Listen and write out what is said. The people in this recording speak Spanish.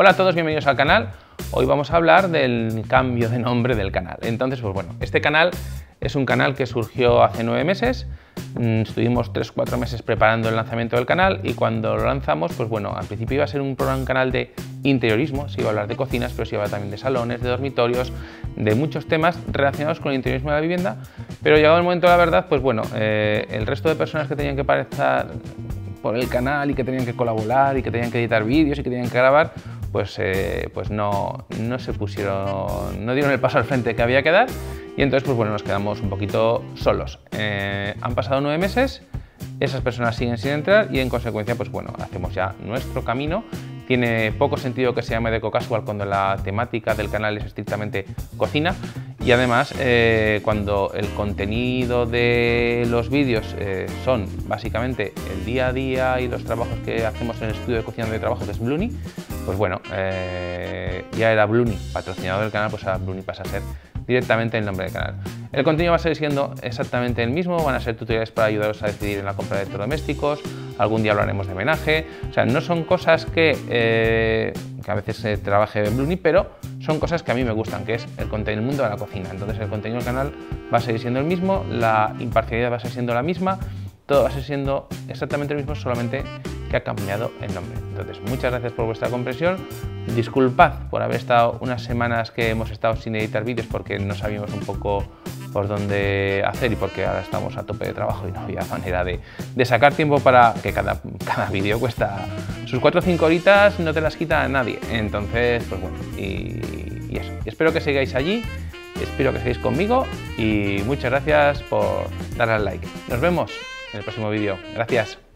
Hola a todos, bienvenidos al canal. Hoy vamos a hablar del cambio de nombre del canal. Entonces, pues bueno, este canal es un canal que surgió hace nueve meses. Mm, estuvimos 3-4 meses preparando el lanzamiento del canal y cuando lo lanzamos, pues bueno, al principio iba a ser un, canal de interiorismo, se iba a hablar de cocinas, pero se iba también de salones, de dormitorios, de muchos temas relacionados con el interiorismo de la vivienda. Pero llegado el momento la verdad, pues bueno, eh, el resto de personas que tenían que aparecer por el canal y que tenían que colaborar y que tenían que editar vídeos y que tenían que grabar, pues, eh, pues no, no se pusieron, no dieron el paso al frente que había que dar. Y entonces pues bueno, nos quedamos un poquito solos. Eh, han pasado nueve meses, esas personas siguen sin entrar y en consecuencia pues bueno, hacemos ya nuestro camino. Tiene poco sentido que se llame Deco Casual cuando la temática del canal es estrictamente cocina. Y además eh, cuando el contenido de los vídeos son básicamente el día a día y los trabajos que hacemos en el estudio de cocina de trabajo que es Bluni, pues bueno, eh, ya era Bluni patrocinador del canal, pues ahora Bluni pasa a ser directamente el nombre del canal. El contenido va a seguir siendo exactamente el mismo, van a ser tutoriales para ayudaros a decidir en la compra de electrodomésticos, algún día hablaremos de menaje, o sea, no son cosas que, eh, que a veces se trabaje en Bluni, pero son cosas que a mí me gustan, que es el contenido, el mundo de la cocina. Entonces el contenido del canal va a seguir siendo el mismo, la imparcialidad va a seguir siendo la misma, todo va a seguir siendo exactamente lo mismo, solamente que ha cambiado el nombre. Entonces, muchas gracias por vuestra comprensión. Disculpad por haber estado unas semanas que hemos estado sin editar vídeos porque no sabíamos un poco por dónde hacer y porque ahora estamos a tope de trabajo y no había manera de, sacar tiempo para que cada, cada vídeo cuesta sus 4 o 5 horitas, no te las quita nadie. Entonces, pues bueno, y, y eso. espero que sigáis allí, espero que sigáis conmigo y muchas gracias por darle al like. Nos vemos en el próximo vídeo. Gracias.